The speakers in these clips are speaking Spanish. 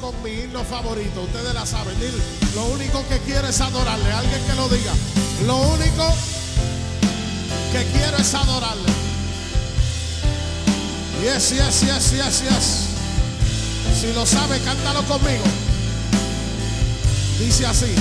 con mi himno favorito. Ustedes la saben. Lo único que quiero es adorarle. Alguien que lo diga. Lo único que quiero es adorarle. Yes, yes, yes, yes, yes. Si lo sabe, cántalo conmigo. Dice así.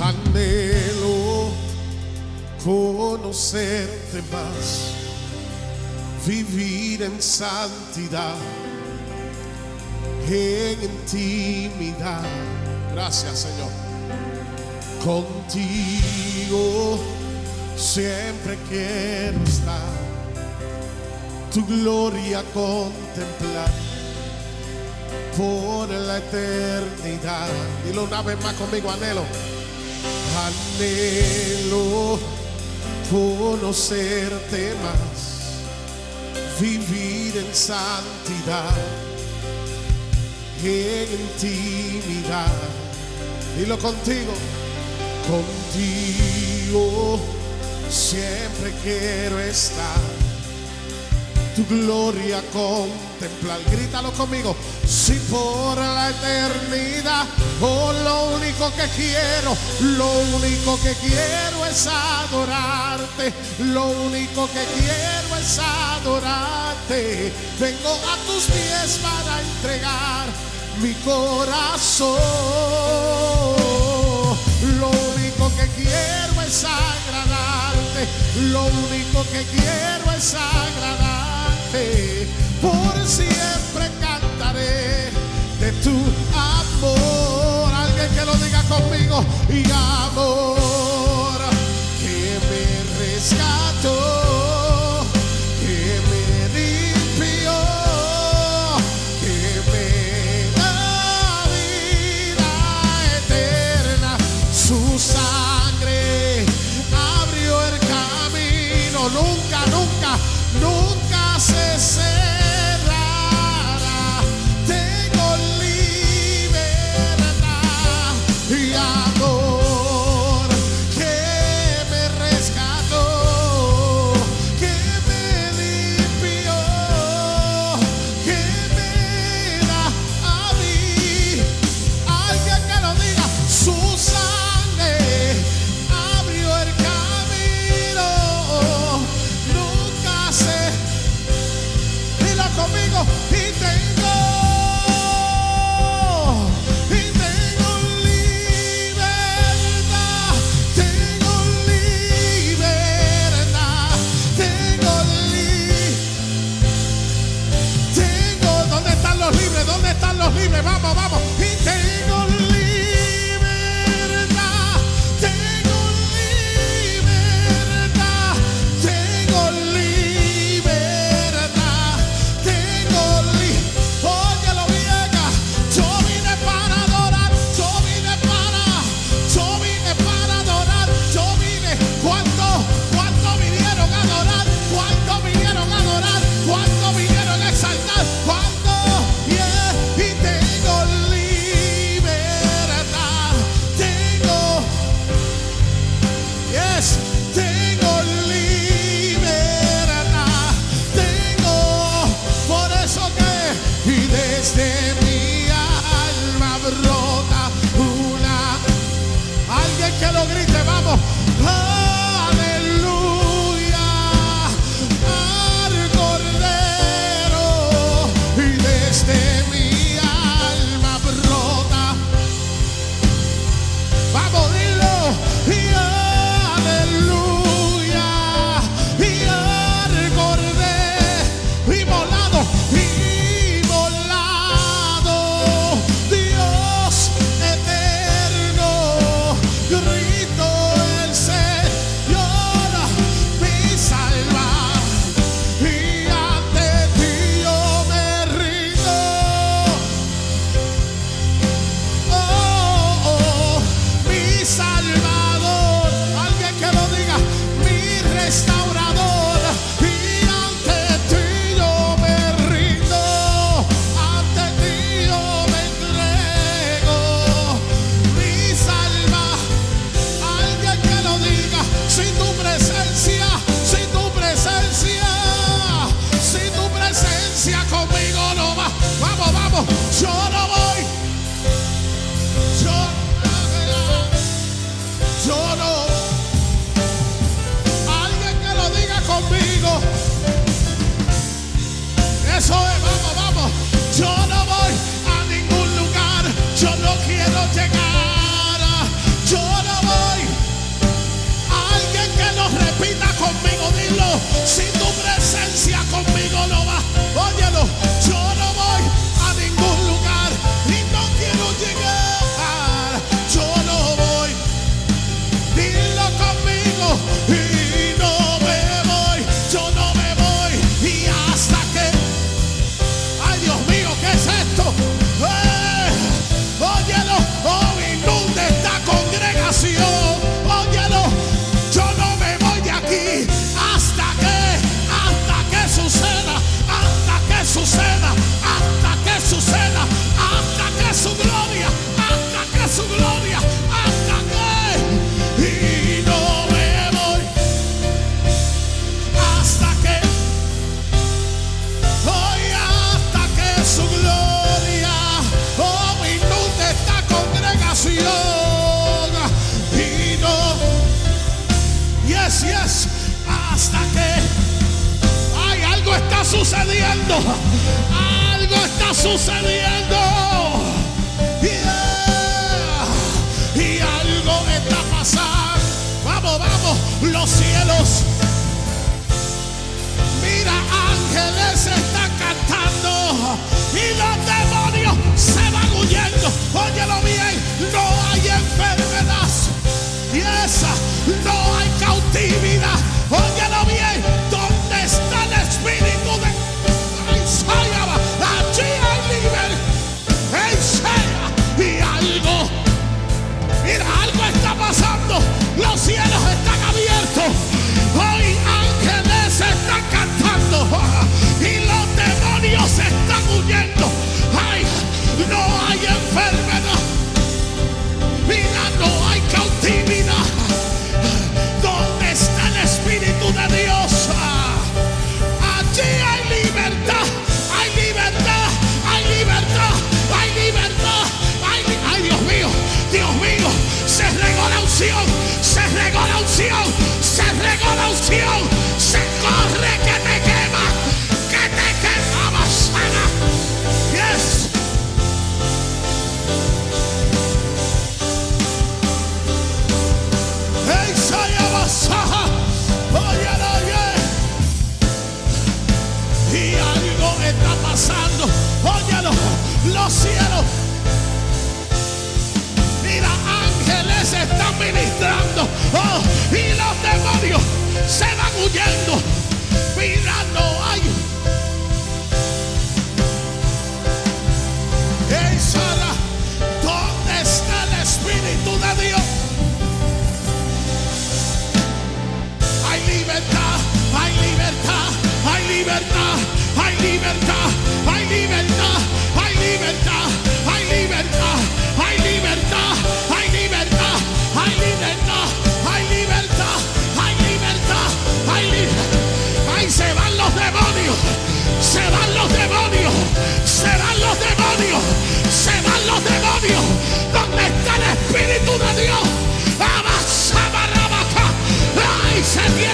Anhelo conocerte más, vivir en santidad, en intimidad. Gracias, Señor. Contigo siempre quiero estar, tu gloria contemplar por la eternidad. Dilo una vez más conmigo, anhelo. Anhelo conocerte más, vivir en santidad, en intimidad. Dilo contigo, contigo siempre quiero estar tu gloria contemplar. Grítalo conmigo. Si por la eternidad, oh, lo único que quiero, lo único que quiero es adorarte. Lo único que quiero es adorarte. Vengo a tus pies para entregar mi corazón. Lo único que quiero es agradarte. Lo único que quiero es agradarte. Por siempre cantaré de tu amor. Alguien que lo diga conmigo. Y amor que me rescató. Eso es, vamos, vamos. Yo no voy a ningún lugar. Yo no quiero llegar. Yo no voy. a Alguien que nos repita conmigo, dilo. Si tu presencia conmigo. Sucediendo. Algo está sucediendo. Yeah. y algo está pasando. Vamos vamos los cielos. Mira, ángeles están cantando. Y los demonios se van huyendo. TV los cielos. Mira, ángeles están ministrando. Oh, y los demonios se van huyendo. Mira, no hay. Hey, Sara, ¿dónde está el Espíritu de Dios? Hay libertad, hay libertad, hay libertad, hay libertad,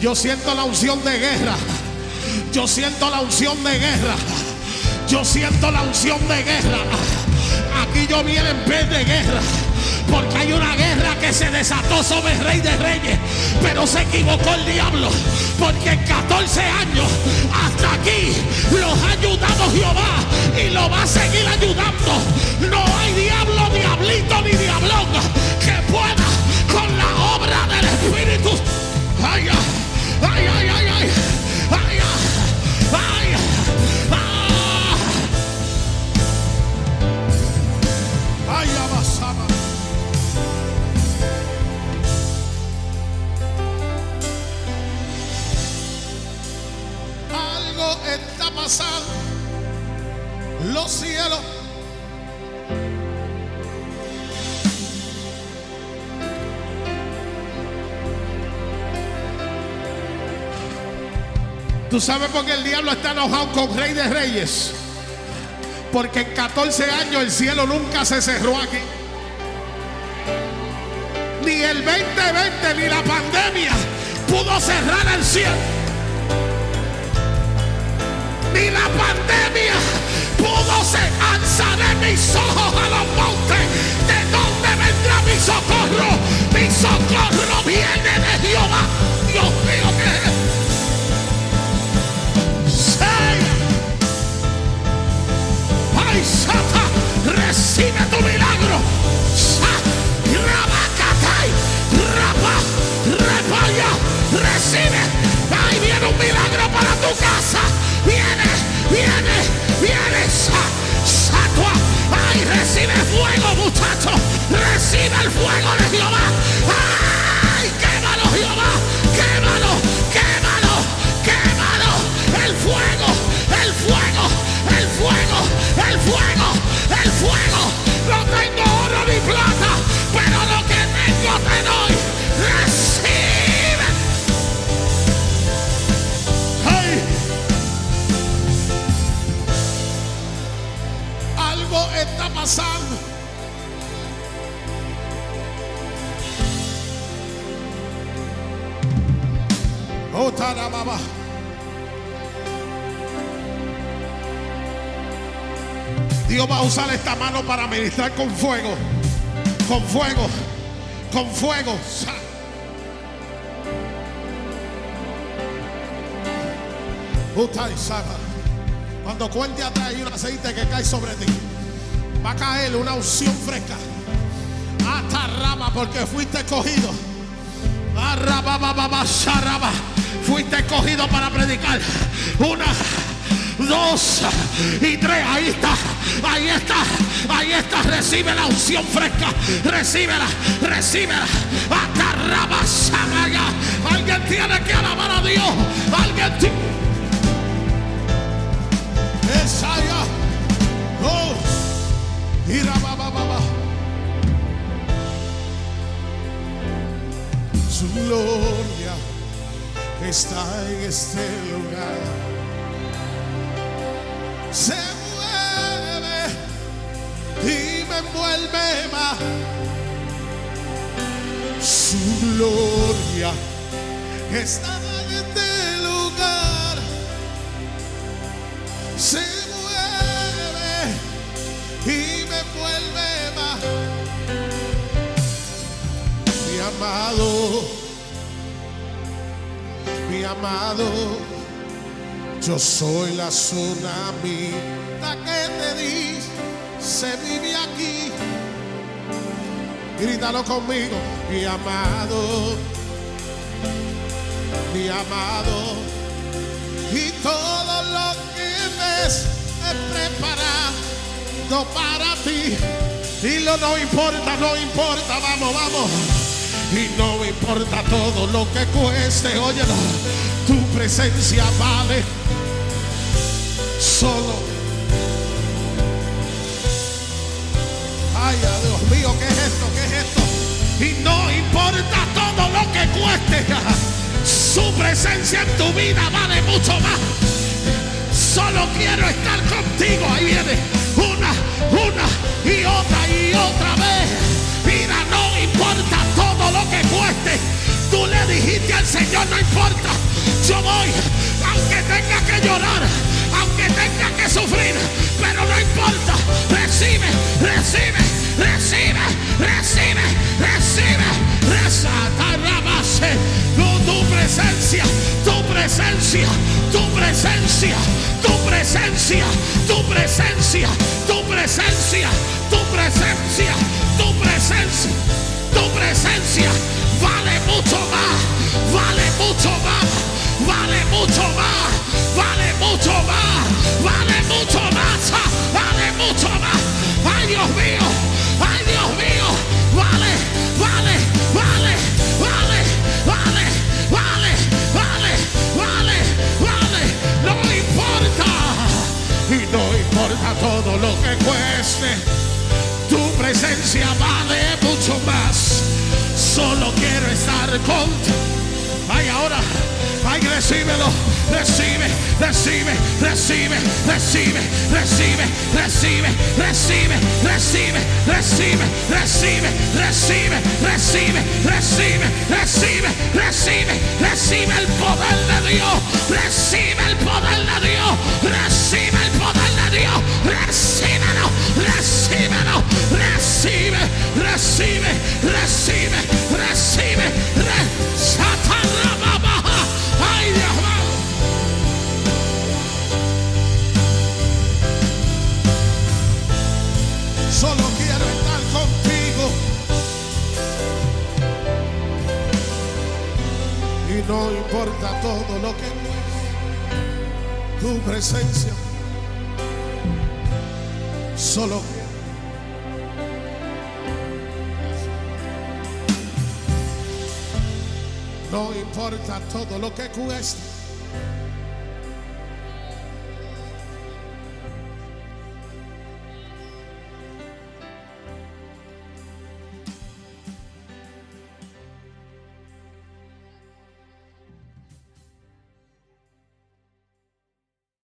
Yo siento la unción de guerra. Yo siento la unción de guerra. Yo siento la unción de guerra. Aquí yo viene en vez de guerra. Porque hay una guerra que se desató sobre el rey de reyes. Pero se equivocó el diablo. Porque en 14 años hasta aquí los ha ayudado Jehová. Y lo va a seguir ayudando. No hay diablo, diablito ni diablón espíritus. ¿Tú sabes por qué el diablo está enojado con Rey de Reyes? Porque en 14 años el cielo nunca se cerró aquí. Ni el 2020 ni la pandemia pudo cerrar el cielo. Ni la pandemia pudo ser. Alzaré mis ojos a los montes. ¿De dónde vendrá mi socorro? Mi socorro viene de Jehová. Dios mío, Dios va a usar esta mano para ministrar con fuego, con fuego, con fuego. Cuando cuente atrás hay un aceite que cae sobre ti. Va a caer una unción fresca. Hasta rama porque fuiste sharaba. Fuiste escogido para predicar. Una, dos y tres. Ahí está, ahí está, ahí está. Recibe la unción fresca. Recíbela, recíbela. Atarraba, shamaya. Alguien tiene que alabar a Dios. Alguien tiene. Esaya. Oh. Su gloria está en este lugar. Se mueve y me envuelve más. Su gloria está en este lugar. Se mueve y me envuelve más mi amado, mi amado, yo soy la tsunami que te di, se vive aquí. Grítalo conmigo, mi amado, mi amado, y todo lo que ves es preparado para ti. Y lo no importa, no importa, vamos, vamos. Y no importa todo lo que cueste, óyelo, tu presencia vale solo. Ay, Dios mío, ¿qué es esto? ¿Qué es esto? Y no importa todo lo que cueste, su presencia en tu vida vale mucho más. Solo quiero estar contigo. Ahí viene una, una y otra y otra vez. Mira, no importa todo lo que cueste. Tú le dijiste al Señor, no importa. Yo voy, aunque tenga que llorar, tenga que sufrir, pero no importa. Recibe, recibe, recibe, recibe, recibe. Resatarabase. Con tu presencia, tu presencia, tu presencia, tu presencia, tu presencia, tu presencia, tu presencia, tu presencia, tu presencia vale mucho más, vale mucho más, vale mucho más, vale mucho más, vale mucho más, vale mucho más. Ay Dios mío, ay Dios mío, vale, vale, vale, vale, vale, vale, vale, vale, vale, no importa. Y no importa todo lo que cueste, tu presencia vale Ay, ahora, ay, recíbelo, recibe, recibe, recibe, recibe, recibe, recibe, recibe, recibe, recibe, recibe, recibe, recibe, recibe, recibe, recibe, recibe el poder de Dios, recibe lo que tu presencia. Solo No importa todo lo que cueste.